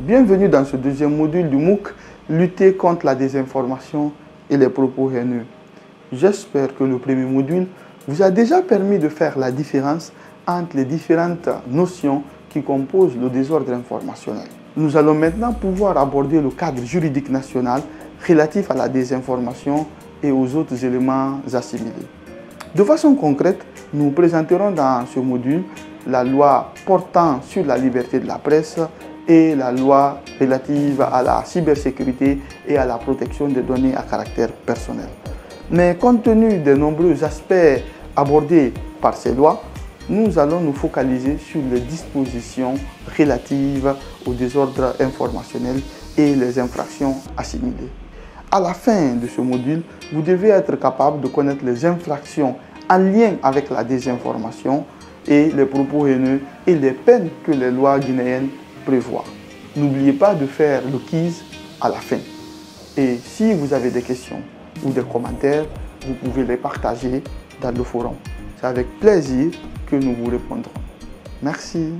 Bienvenue dans ce deuxième module du MOOC, lutter contre la désinformation et les propos haineux. J'espère que le premier module vous a déjà permis de faire la différence entre les différentes notions qui composent le désordre informationnel. Nous allons maintenant pouvoir aborder le cadre juridique national relatif à la désinformation et aux autres éléments assimilés. De façon concrète, nous présenterons dans ce module la loi portant sur la liberté de la presse et la loi relative à la cybersécurité et à la protection des données à caractère personnel. Mais compte tenu des nombreux aspects abordés par ces lois, nous allons nous focaliser sur les dispositions relatives au désordre informationnel et les infractions assimilées. À la fin de ce module, vous devez être capable de connaître les infractions en lien avec la désinformation et les propos haineux et les peines que les lois guinéennes N'oubliez pas de faire le quiz à la fin. Et si vous avez des questions ou des commentaires, vous pouvez les partager dans le forum. C'est avec plaisir que nous vous répondrons. Merci.